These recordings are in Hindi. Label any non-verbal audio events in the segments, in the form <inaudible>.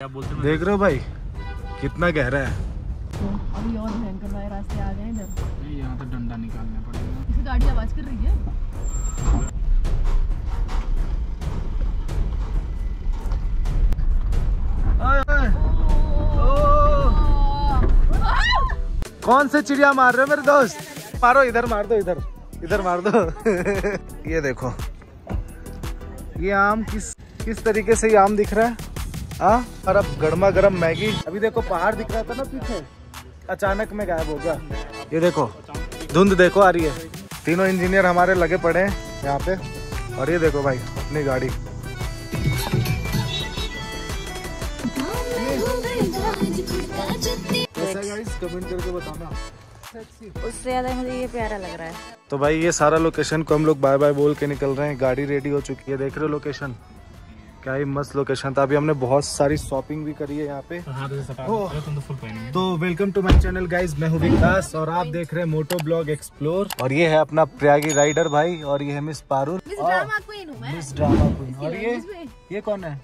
क्या बोलते हैं? देख रहे हो भाई कितना गहरा है। अभी और भयंकर वाले रास्ते आ गए इधर। नहीं, यहाँ तो डंडा निकालना पड़ेगा। किसी गाड़ी आवाज़ कर रही है? कौन से चिड़िया मार रहे हो मेरे दोस्त? मारो इधर मार दो इधर। इधर मार दो। <laughs> ये देखो। ये आम किस किस तरीके से ये आम दिख रहा है? हाँ और अब गर्मा गर्म मैगी। अभी देखो पहाड़ दिख रहा था ना पीछे। अचानक में गायब हो गया। ये देखो धुंध देखो आ रही है। तीनों इंजीनियर हमारे लगे पड़े हैं यहाँ पे। और ये देखो भाई अपनी गाड़ी। कमेंट करके बताना। उससे ज़्यादा मुझे ये प्यारा लग रहा है। तो भाई ये सारा लोकेशन को हम लोग बाय बाय बोल के निकल रहे हैं। गाड़ी रेडी हो चुकी है देख रहे हो लोकेशन क्या ही मस्त लोकेशन था। अभी हमने बहुत सारी शॉपिंग भी करी है यहाँ पे। तुम तो तो welcome to my channel guys मैं हूँ विकास और आप देख रहे हैं मोटो ब्लॉग एक्सप्लोर और ये है अपना प्रयागी राइडर भाई और ये है मिस पारुल हूँ मिस ड्रामा क्वीन और ये ये कौन है?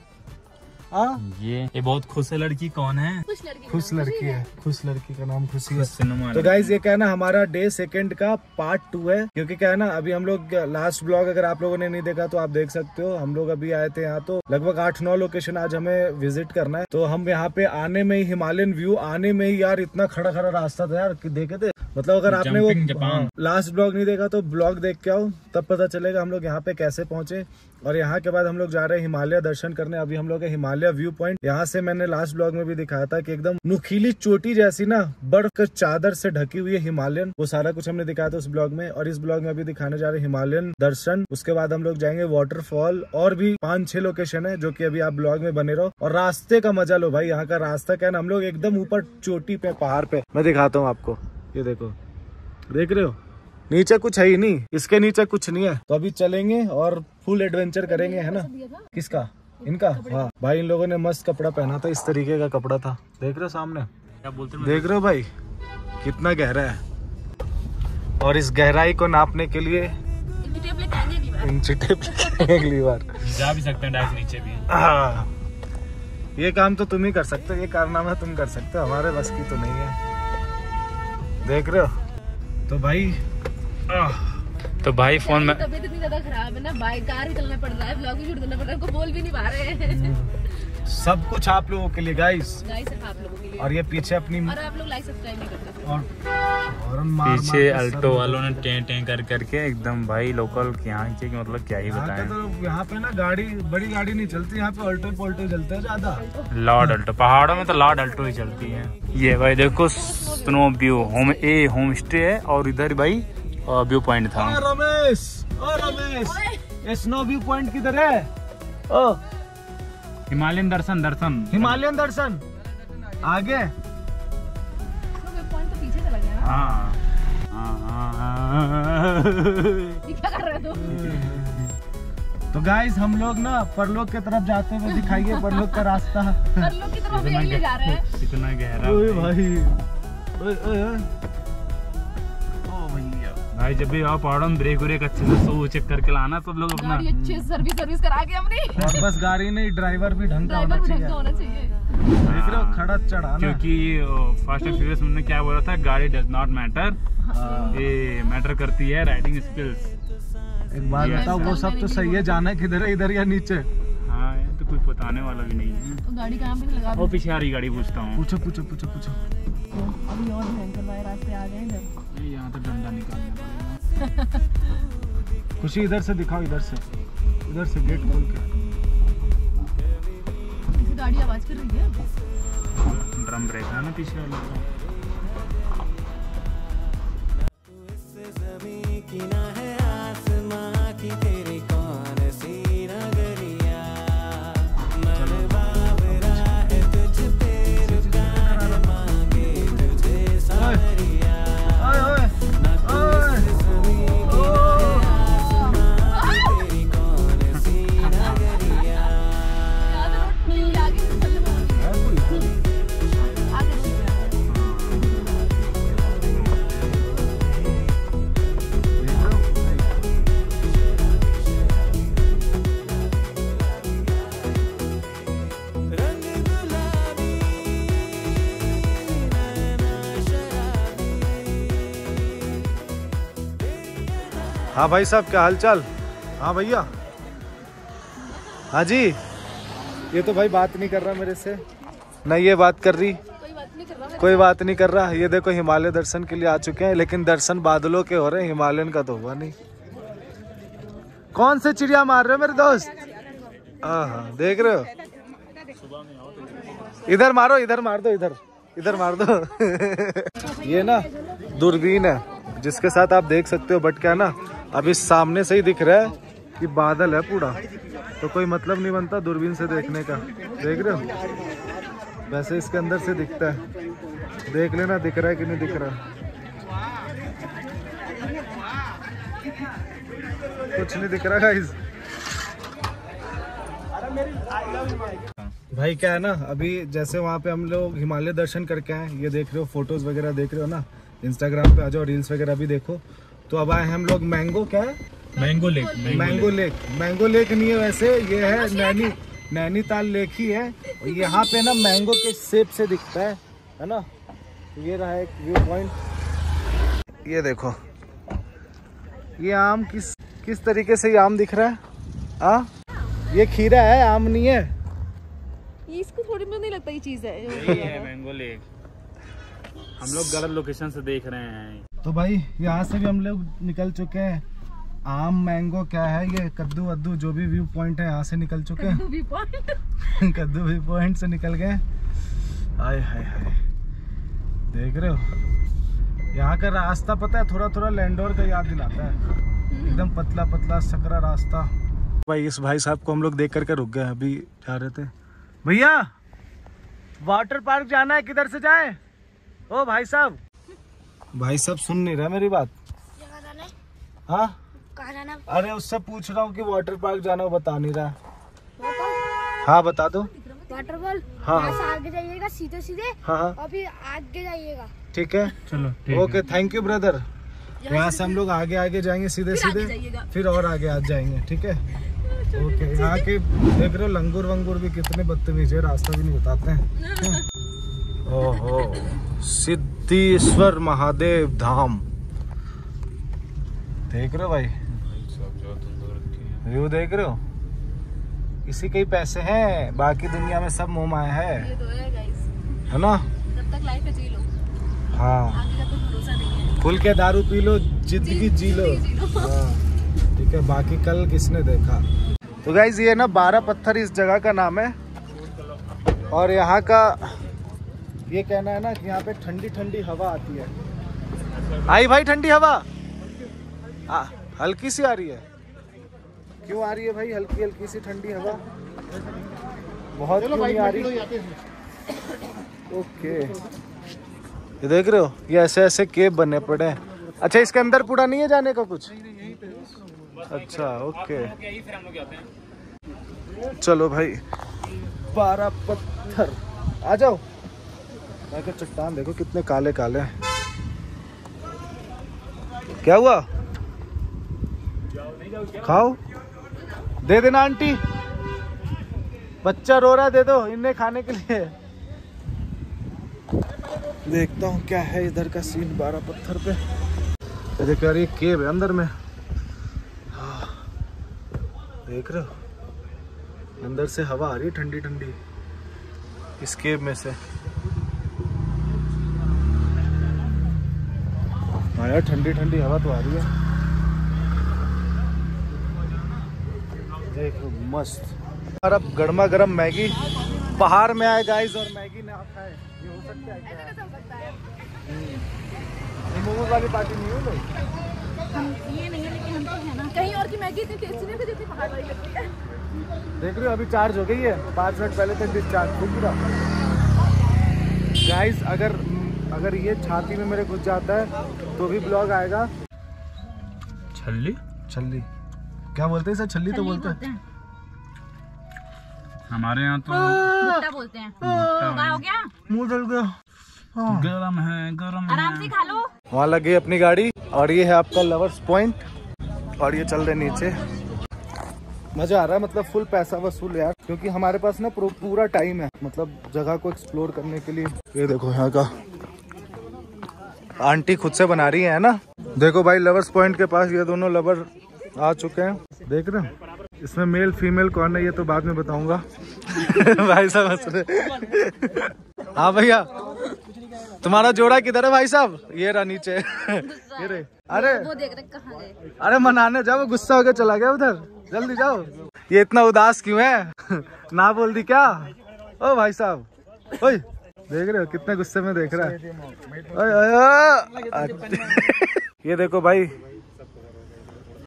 हाँ? ये ये बहुत खुश है लड़की कौन है? खुश लड़की खुश लड़की है खुश लड़की का नाम खुशी है। तो गाइज़ ये कहना हमारा डे सेकंड का पार्ट टू है क्योंकि क्या है ना अभी हम लोग लास्ट ब्लॉग अगर आप लोगों ने नहीं देखा तो आप देख सकते हो हम लोग अभी आए थे यहाँ तो लगभग आठ नौ लोकेशन आज हमें विज़िट करना है। तो हम यहाँ पे आने में ही हिमालयन व्यू आने में ही यार इतना खड़ा खड़ा रास्ता था यार देखे थे? मतलब अगर आपने वो लास्ट ब्लॉग नहीं देखा तो ब्लॉग देख के आओ तब पता चलेगा हम लोग यहाँ पे कैसे पहुँचे। और यहाँ के बाद हम लोग जा रहे हैं हिमालय दर्शन करने। अभी हम लोग है हिमालय व्यू पॉइंट यहाँ से मैंने लास्ट ब्लॉग में भी दिखाया था कि एकदम नुखीली चोटी जैसी ना बर्फ़ चादर से ढकी हुई है हिमालयन। वो सारा कुछ हमने दिखाया था उस ब्लॉग में। और इस ब्लॉग में अभी दिखाने जा रहे हैं हिमालयन दर्शन। उसके बाद हम लोग जाएँगे वाटरफॉल और भी पाँच छह लोकेशन है जो की अभी आप ब्लॉग में बने रहो। और रास्ते का मज़ा लो भाई। यहाँ का रास्ता क्या ना हम लोग एकदम ऊपर चोटी पे पहाड़ पे। मैं दिखाता हूँ आपको। ये देखो। देख रहे हो? नीचे कुछ है ही नहीं। इसके नीचे कुछ नहीं है। तो अभी चलेंगे और फुल एडवेंचर करेंगे है ना? किसका? इनका? हाँ। भाई इन लोगों ने मस्त कपड़ा पहना था इस तरीके का कपड़ा था। देख रहे हो सामने? क्या बोलते हैं देख रहे हो भाई? कितना गहरा है। और इस गहराई को नापने के लिए इंची टेप अगली बार जा भी सकते हैं नीचे भी। हाँ। ये काम तो तुम ही कर सकते हो ये कारनामा तुम कर सकते हो हमारे बस की तो नहीं है। देख रहे हो? तो भाई आ, तो भाई फ़ोन में तबीयत इतनी ज़्यादा खराब है ना बाइक कार ही चलना पड़ रहा है ब्लॉग भी छोड़ देना पड़ रहा है को बोल भी नहीं पा रहे हैं। सब कुछ आप लोगों के लिए गाइस गाइस सिर्फ़ आप लोगों के लिए। और ये पीछे अपनी और आप लोग लाइक सब्सक्राइब नहीं करते। और हॉर्न मार मार पीछे अल्टो वालों ने टें टें कर करके एकदम भाई लोकल यहाँ के मतलब क्या ही यहाँ बताएँ। तो यहाँ पे ना गाड़ी बड़ी गाड़ी नहीं चलती यहाँ पे अल्टो पोल्टो चलते हैं ज़्यादा। लॉर्ड अल्टो पहाड़ों में तो लॉर्ड अल्टो ही चलती है। ये भाई देखो snow view home a home stay है और इधर भाई व्यू पॉइंट था। Ramesh Ramesh snow view point किधर है? ओ हिमालयन दर्शन दर्शन। हिमालयन दर्शन। आगे। तो पीछे चला गया ना हाँ। हाँ, हाँ, हाँ। ये क्या कर रहे हो तुम तो गाइस हम लोग ना परलोक की तरफ़ जाते हुए दिखाइए परलोक का रास्ता। पर लोग की तरफ़ इतना जा रहे हैं। इतना गहरा ओए भाई। भाई जब भी आओ पहाड़ों में ब्रेक व्रेक अच्छे से सो चेक करके लाना सब लोग अपना अच्छे सर्विस सर्विस करा के हमने और बस गाड़ी नहीं ड्राइवर भी ढंग का होना ड्राइवर भी ढंग चाहिए। का होना चाहिए। देख रहे हो खड़ा चढ़ाना। क्योंकि फास्ट एंड फ्यूरियस में क्या बोला था? गाड़ी डज नॉट मैटर। ये मैटर करती है राइडिंग स्किल्स एक बात बताओ वो सब तो सही है जाना है किधर है इधर या नीचे? हाँ तो कोई बताने वाला भी नहीं है। तो गाड़ी कहाँ पे लगा वो पीछे आ रही गाड़ी पूछता हूँ। पूछो पूछो पूछो पूछो। अभी और भयंकर रास्ते आ गए इधर। यहाँ तो डंडा निकालना पड़ेगा <laughs> खुशी इधर से दिखाओ इधर से। इधर से गेट खोल के। गाड़ी आवाज़ कर रही है? ड्रम ब्रेक है ना पीछे वाला? का। हाँ भाई साहब, क्या हाल चाल हाँ भैया। हाँ जी। ये तो भाई बात नहीं कर रहा मेरे से। न ये बात कर रही। कोई बात नहीं कर रहा। नहीं ये देखो हिमालय दर्शन के लिए आ चुके हैं, लेकिन दर्शन बादलों के हो रहे हैं, हिमालयन का तो हुआ नहीं। कौन से चिड़िया मार रहे हो मेरे दोस्त? हाँ देख रहे हो। इधर मारो, इधर मार दो, इधर इधर मार दो। <laughs> ये ना दूरबीन है, जिसके साथ आप देख सकते हो, बट क्या ना अभी सामने से ही दिख रहा है कि बादल है पूरा। तो कोई मतलब नहीं बनता दूरबीन से देखने का। देख रहे हो? वैसे इसके अंदर से दिखता है। देख लेना, दिख रहा है कि नहीं दिख रहा। कुछ नहीं दिख रहा गाइस भाई, क्या है ना, अभी जैसे वहाँ पे हम लोग हिमालय दर्शन करके आए, ये देख रहे हो फ़ोटोज़ वगैरह देख रहे हो ना? इंस्टाग्राम पे आ जाओ रील्स वगैरह भी देखो। तो अब आए हम लोग मैंगो क्या? है mango lake. Mango lake. Mango lake नहीं है वैसे ये है नैनी नैनीताल लेक ही है। यहाँ पे ना मैंगो के शेप से दिखता है है ना? ये रहा एक व्यू पॉइंट ये देखो। ये आम किस किस तरीके से ये आम दिख रहा है? आ? ये खीरा है आम नहीं है। ये इसको थोड़ी मुझे नहीं लगता ये चीज़ है। है मैंगो लेक। हम लोग गलत लोकेशन से देख रहे हैं। तो भाई यहाँ से भी हम लोग निकल चुके हैं। आम मैंगो क्या है ये? कद्दू वद्दू जो भी व्यू पॉइंट है यहाँ से निकल चुके हैं। कद्दू भी पॉइंट <laughs> से निकल गए। हाय हाय हाय। देख रहे हो? यहाँ का रास्ता पता है थोड़ा थोड़ा लैंडोर का याद दिलाता है। एकदम पतला पतला सकरा रास्ता। भाई इस भाई साहब को हम लोग देख करके रुक गए अभी जा रहे थे। भैया वाटर पार्क जाना है किधर से जाए? ओ भाई साहब। भाई सब सुन नहीं रहा मेरी बात? हाँ। कहाँ जाना अरे उससे पूछ रहा हूँ कि वाटर पार्क जाना बता नहीं रहा। हाँ बता दो। वाटरफॉल हाँ, यहाँ हाँ। आगे जाइएगा सीधे सीधे हाँ हाँ। और फिर आगे जाइएगा। ठीक है? चलो ओके थैंक यू ब्रदर यहाँ से हम लोग आगे आगे जाएँगे सीधे सीधे फिर और आगे आ जाएँगे ठीक है? ओके यहाँ के देख रहे हो लंगूर वंगूर भी कितने बदतमीज है रास्ता भी नहीं बताते हैं। <laughs> ओहो सिद्धेश्वर महादेव धाम। देख रहे हो भाई? व्यू देख रहे हो? इसी के ही पैसे हैं बाकी दुनिया में सब मोह माया है। तो है ना? जब तक लाइफ जी लो। हाँ। खुल के दारू पी लो ज़िंदगी जी लो। जी लो। हाँ, ठीक है बाकी कल किसने देखा? तो गाइज़ ये ना बारह पत्थर इस जगह का नाम है। और यहाँ का ये कहना है ना कि यहाँ पे ठंडी ठंडी हवा आती है। आई भाई ठंडी हवा? आ, हल्की सी आ रही है। क्यों आ रही है भाई? हल्की हल्की सी ठंडी हवा। बहुत क्यों नहीं आ रही? ओके। ये देख रहे हो? ये ऐसे ऐसे केब बने पड़े हैं। अच्छा इसके अंदर पूरा नहीं है जाने का कुछ? अच्छा ओके। चलो भाई। बारह पत्थर। आ जाओ। चट्टान देखो कितने काले काले क्या हुआ? खाओ। दे देना आंटी। बच्चा रो रहा दे दो इन्हें खाने के लिए। देखता हूँ क्या है इधर का सीन बारह पत्थर पे। ये देखो यार ये केव है अंदर में। हाँ, देख रहे हो? अंदर से हवा आ रही है ठंडी ठंडी इस केव में से। हाँ यार ठंडी ठंडी हवा तो आ रही है। देखो मस्त। और अब गर्मा गर्म मैगी पहाड़ में आए गाइस और मैगी ना खाए। ये हो सकता है क्या? हम्म। मोमोज वाली पार्टी नहीं हो लोग ये नहीं है लेकिन हम तो है ना। कहीं और की मैगी इतनी टेस्टी नहीं थी जितनी पहाड़ वाली लगती है। देख रहे हो अभी चार्ज हो गई है। पाँच मिनट पहले तक डिस्चार्ज खुद रहा गाइस अगर अगर ये छाती में मेरे घुस जाता है तो भी ब्लॉग आएगा। छल्ली? छल्ली। क्या बोलते हैं सर छल्ली तो बोलते हैं। हमारे यहाँ तो भुट्टा बोलते हैं। क्या हो गया? मुँह जल गया। गरम है गरम आराम से खा लो। वहाँ लगी है अपनी गाड़ी और ये है आपका लवर्स पॉइंट और ये चल रहे नीचे। मज़ा आ रहा है मतलब फुल पैसा वसूल यार क्योंकि हमारे पास ना पूरा टाइम है मतलब जगह को एक्सप्लोर करने के लिए। ये देखो यहाँ का आंटी खुद से बना रही है ना? देखो भाई लवर्स पॉइंट के पास ये दोनों लवर आ चुके हैं। देख रहे हो? इसमें मेल फीमेल कौन है ये तो बाद में बताऊँगा। <laughs> भाई साहब हंस रहे हाँ। भैया तुम्हारा जोड़ा किधर है भाई साहब? ये रहा नीचे। <laughs> ये रे अरे वो देख रहे कहाँ गए अरे मनाने जाओ गुस्सा होकर चला गया उधर। जल्दी जाओ। ये इतना उदास क्यों है? <laughs> ना बोल दी क्या? ओ भाई साहब ओए। देख रहे हो? कितने गुस्से में देख रहा है। <laughs> ये देखो भाई।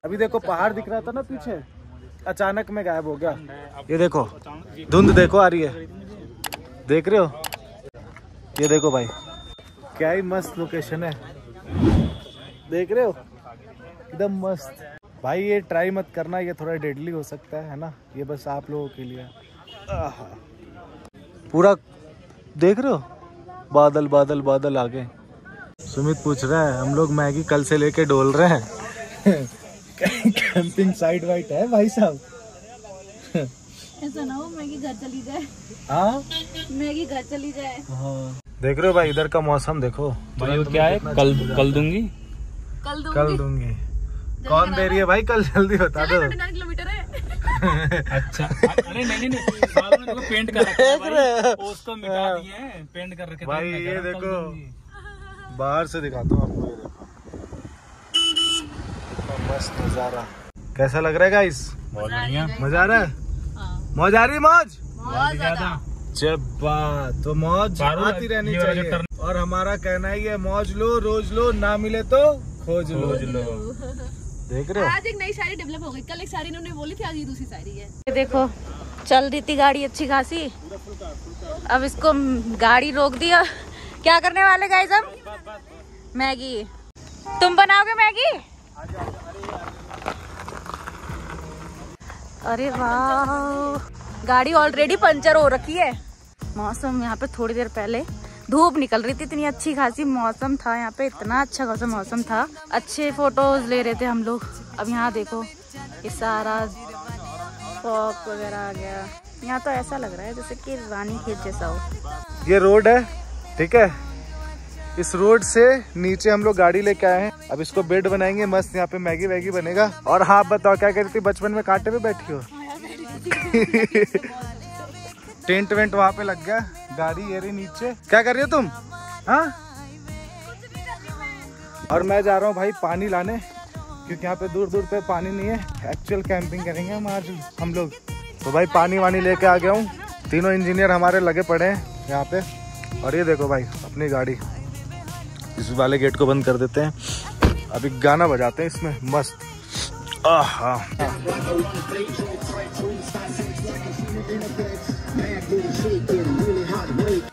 अभी देखो पहाड़ दिख रहा था ना पीछे। अचानक में गायब हो गया। ये देखो धुंध देखो आ रही है। देख रहे हो? ये देखो भाई। क्या ही मस्त लोकेशन है। देख रहे हो? एकदम मस्त। भाई ये ट्राई मत करना ये थोड़ा डेडली हो सकता है है ना? ये बस आप लोगों के लिए। पूरा देख रहे हो? बादल बादल बादल आ गए सुमित पूछ रहा है हम लोग मैगी कल से लेके डोल रहे हैं। कैंपिंग साइड वाइट है भाई साहब। ऐसा ना हो मैगी घर चली जाए। हाँ? मैगी घर चली जाए। हाँ। देख रहे हो भाई इधर का मौसम देखो। भाई वो क्या है? कल कल दूँगी? कल दूँगी। कल दूँगी कौन दे रही है भाई? कल जल्दी बता दो। किलोमीटर है। अच्छा। <laughs> अरे नहीं नहीं पेंट कर रखा तो मिटा दिए हैं पेंट कर रखे भाई, ये देखो। बाहर से दिखाता हूँ आपको ये देखो। मस्त नज़ारा। कैसा लग रहा है गाइस बहुत बढ़िया। मज़ा आ रहा है? हाँ। मौज आ रही मौज? बहुत ज़्यादा। जब बात तो मौज आती रहनी चाहिए। और हमारा कहना ही है मौज लो रोज लो ना मिले तो खोज लो। खोज लो। <laughs> <laughs> देख रहे हो? आज एक नई शायरी डेवलप हो गई। कल एक शायरी इन्होंने बोली थी आज ये दूसरी शायरी है। देखो चल रही थी गाड़ी अच्छी खासी। अब इसको गाड़ी रोक दिया। क्या करने वाले गाइस हम? मैगी। तुम बनाओगे मैगी? अरे वाह। गाड़ी ऑलरेडी पंचर हो रखी है। मौसम यहाँ पे थोड़ी देर पहले धूप निकल रही थी, इतनी अच्छी खासी मौसम था यहाँ पे, इतना अच्छा खासा मौसम था। अच्छे फ़ोटोज़ ले रहे थे हम लोग। अब यहाँ देखो, ये सारा फॉग वगैरह आ गया। यहाँ तो ऐसा लग रहा है जैसे कि रानी खेत जैसा हो। ये रोड है, ठीक है? इस रोड से नीचे हम लोग गाड़ी लेके आए हैं। अब इसको बेड बनाएँगे, मस्त यहाँ पे मैगी वैगी बनेगा। और हाँ बताओ, क्या कहती थी, बचपन में कांटे पे बैठी हो? <laughs> टेंट वेंट वहाँ पे लग गया। गाड़ी रही नीचे। क्या कर रही हो तुम? हाँ? और मैं जा रहा हूँ भाई पानी लाने क्योंकि यहाँ पे दूर दूर पे पानी नहीं है। एक्चुअल कैंपिंग करेंगे हम आज हम लोग। तो भाई पानी वानी लेके आ गया हूँ। तीनों इंजीनियर हमारे लगे पड़े हैं यहाँ पे। और ये देखो भाई अपनी गाड़ी। इस वाले गेट को बंद कर देते हैं। अभी गाना बजाते हैं इसमें मस्त। आहा।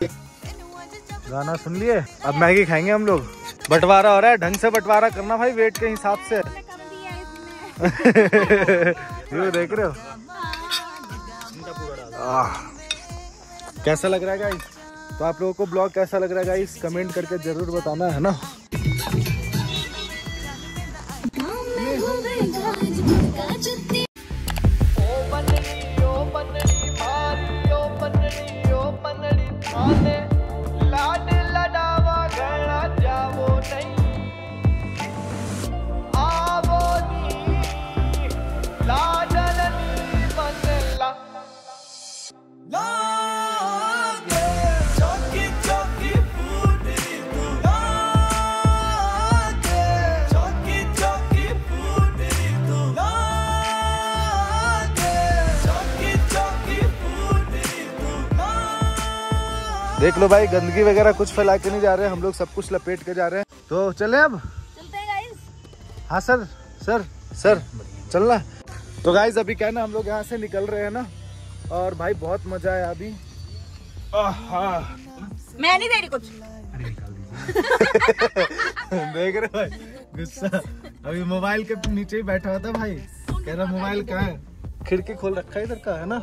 गाना सुन लिए? अब मैगी खाएँगे हम लोग। बंटवारा हो रहा है, ढंग से बंटवारा करना भाई वेट के हिसाब से। <laughs> ये देख रहे हो? कैसा लग रहा है गाइस तो आप लोगों को ब्लॉग कैसा लग रहा है गाइस कमेंट करके ज़रूर बताना, है ना? देख लो भाई गंदगी वगैरह कुछ फैला के नहीं जा रहे हम लोग सब कुछ लपेट के जा रहे हैं। तो चले अब। चलते हैं हाँ सर सर सर चलना। तो गाइज़ अभी क्या ना हम लोग यहाँ से निकल रहे हैं ना और भाई बहुत मज़ा आया अभी। मैं नहीं दे रही कुछ। <laughs> देख रहे भाई गुस्सा। अभी मोबाइल के नीचे ही बैठा हुआ था भाई। कह रहा मोबाइल कहाँ है? खिड़की खोल रखा है इधर का है ना?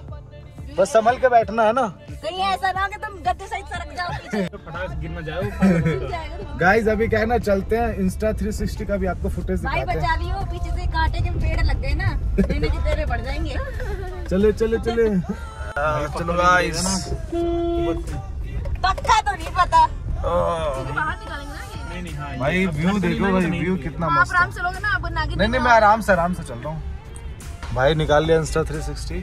बस संभल के बैठना है ना? कहीं ऐसा ना कि तुम गद्दे सहित सरक जाओ पीछे। <laughs> गिर में जाओ गाइज़ अभी क्या है ना चलते हैं इंस्टा 360 का भी आपको फुटेज भाई दिखाते हैं। बचा लियो पीछे से कांटे के पेड़ लग गए ना देने की तेरे पड़ जाएँगे। चले चले चले। चलो गाइस पक्का तो नहीं पता। बाहर निकालेंगे ना ये? नहीं नहीं हाँ भाई व्यू देखो भाई व्यू कितना मस्त आराम से लोगे ना अब नागिन नहीं नहीं मैं आराम से आराम से चल रहा हूँ। भाई निकाल लिया इंस्टा 360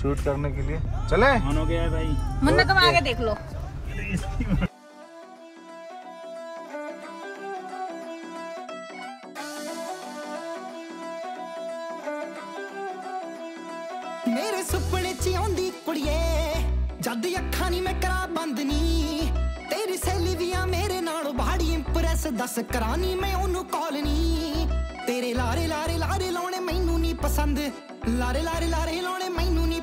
शूट करने के लिए। चले? मन हो गया भाई। मुन्ना तुम आगे देख लो। मेरे सुपने ची कुड़िए जद अखा नहीं मैं करा बंद नी तेरी सहेली भी आ मेरे नाल बाड़ी इंप्रेस दस करानी मैं ओनू कॉल नी तेरे लारे लारे लारे लाने मैनू नी पसंद लारे लारे लारे लाने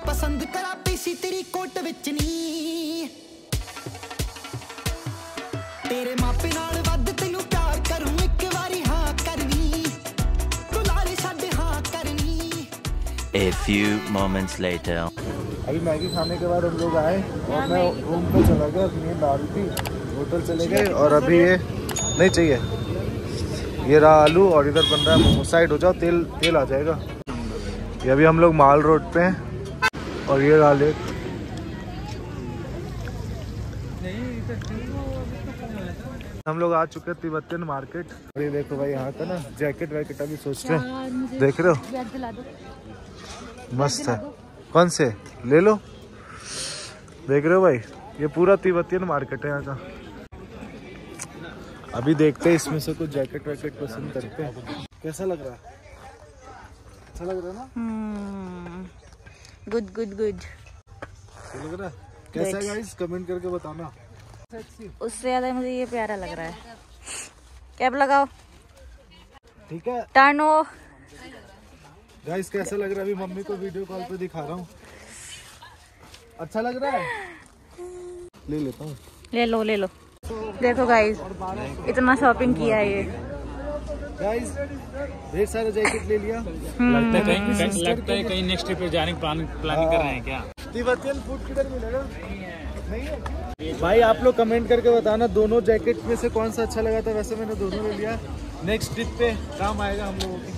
ਪਸੰਦ ਕਰਾ ਪੀਸੀ ਤੇਰੀ ਕੋਟ ਵਿੱਚ ਨੀ ਤੇਰੇ ਮਾਪੇ ਨਾਲ ਵੱਧ ਤੈਨੂੰ ਪਿਆਰ ਕਰੂੰ ਇੱਕ ਵਾਰੀ ਹਾਂ ਕਰਨੀ ਤੂੰ ਲਾਰੇ ਛੱਡ ਹਾਂ ਕਰਨੀ A few moments later. अभी मैगी खाने के बाद हम लोग आए और मैं रूम पे चला गया नींद आ रही थी होटल चले गए और अभी ये नहीं चाहिए ये रहा आलू और इधर बन रहा है मोमो साइड हो जाओ तेल तेल आ जाएगा ये अभी हम लोग माल रोड पे हैं और ये रहा लेक हम लोग आ चुके हैं तिब्बतियन मार्केट। और ये देखो भाई यहाँ का ना जैकेट वैकेट अभी सोचते हैं। देख रहे हो? मस्त है। कौन से? ले लो। देख रहे हो भाई? ये पूरा तिब्बतियन मार्केट है यहाँ का। अभी देखते हैं इसमें से कुछ जैकेट वैकेट पसंद करते हैं। कैसा लग रहा है? अच्छा लग रहा है ना? गुड गुड गुड लग रहा है। कैसा है गाइस कमेंट करके बताना। उससे ज़्यादा मुझे ये प्यारा लग रहा है। कैब लगाओ। ठीक है। टर्न हो गाइस कैसा लग रहा है? अभी मम्मी को वीडियो कॉल पे दिखा रहा हूँ। अच्छा लग रहा है? ले लेता हूँ। ले लो ले लो। देखो गाइस इतना शॉपिंग किया है ये। गाइस ढेर सारा जैकेट ले लिया। लगता है कहीं लगता है कहीं नेक्स्ट ट्रिप पे जाने की प्लान प्लानिंग कर रहे हैं क्या? तिब्बतियन फ़ूड किधर मिलेगा नहीं है। भाई आप लोग कमेंट करके बताना दोनों जैकेट में से कौन सा अच्छा लगा था? वैसे मैंने दोनों ले लिया। नेक्स्ट ट्रिप पे काम आएगा हम लोगों की।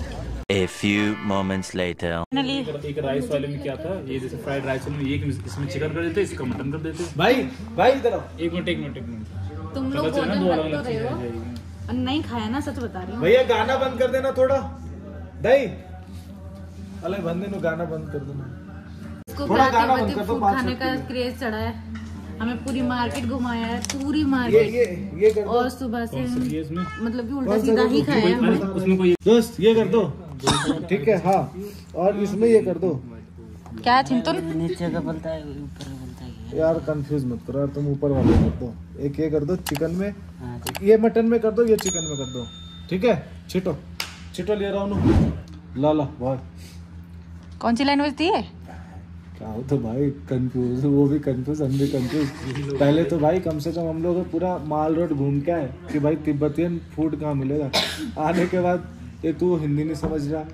A few moments later. Finally एक राइस वाले में क्या था? ये जैसे फ्राइड राइस में एक इसमें चिकन कर देते इसका मटन कर देते। भाई भाई इधर आओ। एक मिनट एक मिनट एक मिनट। तुम लोग अलग अलग नहीं खाया ना सच बता रही हूँ। भैया गाना बंद कर देना थोड़ा। दही। अले बंदे नु गाना बंद कर देना थोड़ा गाना बंद कर दो, खाने का क्रेज चढ़ा है। हमें पूरी मार्केट घुमाया है पूरी मार्केट ये ये कर दो। और सुबह से ये मतलब कि उल्टा सीधा ही खाया है हमने। दोस्त ये कर दो। ठीक है हाँ। और इसमें ये कर दो। क्या चिंतन? नीचे का बोलता है ऊपर बोलता है। यार कंफ्यूज मत करो। यार तुम ऊपर वाले कर दो एक ये कर दो चिकन में ये मटन में कर दो ये चिकन में कर दो। ठीक है? छिटो। छिटो ले रहा हूँ ला ला बहुत कौन सी लैंग्वेज थी है? क्या हो तो भाई कंफ्यूज वो भी कंफ्यूज हम भी कंफ्यूज पहले तो भाई कम से कम हम लोग पूरा माल रोड घूम के आए कि भाई तिब्बतियन फ़ूड कहाँ मिलेगा। आने के बाद ये तू हिंदी नहीं समझ रहा।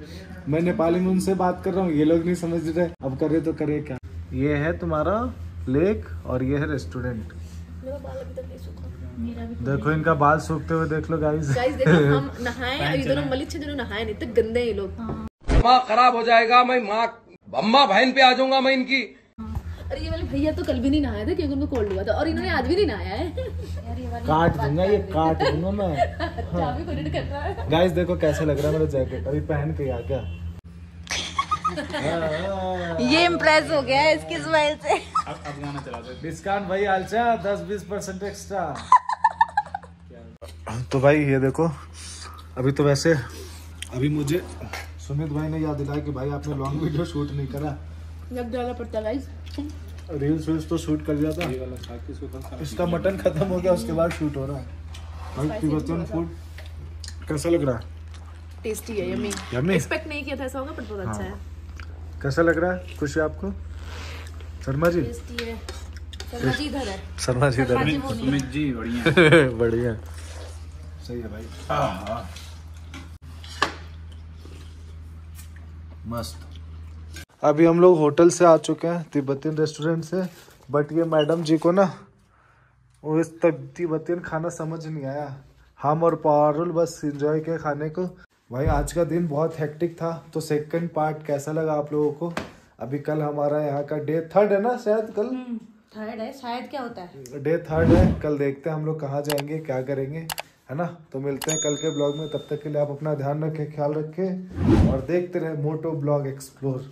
मैं नेपाली में उनसे बात कर रहा हूँ ये लोग नहीं समझ रहे। अब करे तो करे क्या? ये है तुम्हारा लेक और ये है रेस्टोरेंट देखो इनका बाल सूखते हुए देख लो गाइस गाइस देखो <laughs> हम नहाए मलिक दोनों नहाए नहीं तो गंदे हैं ये लोग। दिमाग खराब हो जाएगा मैं माँ अम्मा बहन पे आ जाऊँगा मैं इनकी। और ये वाले भैया तो कल भी नहीं नहाए थे क्योंकि उनको कोल्ड हुआ था और इन्होंने आज भी नहीं नहाया है। काट दूँगा ये काट दूँगा मैं। <laughs> है। गाइस देखो कैसा लग रहा है मेरा जैकेट अभी पहन के आ क्या <laughs> ये इम्प्रेस हो गया है इसकी स्माइल से। अब अब गाना चला दो डिस्काउंट भाई आलचा दस बीस परसेंट एक्स्ट्रा तो भाई ये देखो अभी तो वैसे अभी मुझे सुमित भाई ने याद दिलाया कि भाई आपने लॉन्ग वीडियो शूट नहीं करा। लग डालना पड़ता गाइस रील्स वील्स तो शूट कर लिया था। इसका मटन खत्म हो गया उसके बाद शूट हो रहा है। भाई फ़ूड कैसा लग रहा है? टेस्टी है यम्मी यम्मी एक्सपेक्ट नहीं किया था ऐसा होगा पर बहुत अच्छा है। कैसा लग रहा है? खुशी आपको? शर्मा जी? टेस्टी है। शर्मा जी इधर है। शर्मा जी इधर हैं। सुमित जी बढ़िया। <laughs> बढ़िया। सही है भाई मस्त। अभी हम लोग होटल से आ चुके हैं तिब्बतियन रेस्टोरेंट से बट ये मैडम जी को ना वो इस तब तिब्बतियन खाना समझ नहीं आया। हम और पारुल बस इंजॉय किए खाने को। भाई आज का दिन बहुत हेक्टिक था तो सेकंड पार्ट कैसा लगा आप लोगों को? अभी कल हमारा यहाँ का डे थर्ड है ना शायद कल? थर्ड है शायद क्या होता है? डे थर्ड है कल देखते हैं हम लोग कहाँ जाएँगे क्या करेंगे। है ना? तो मिलते हैं कल के ब्लॉग में। तब तक के लिए आप अपना ध्यान रखें, ख्याल रखें और देखते रहे मोटो ब्लॉग एक्सप्लोर।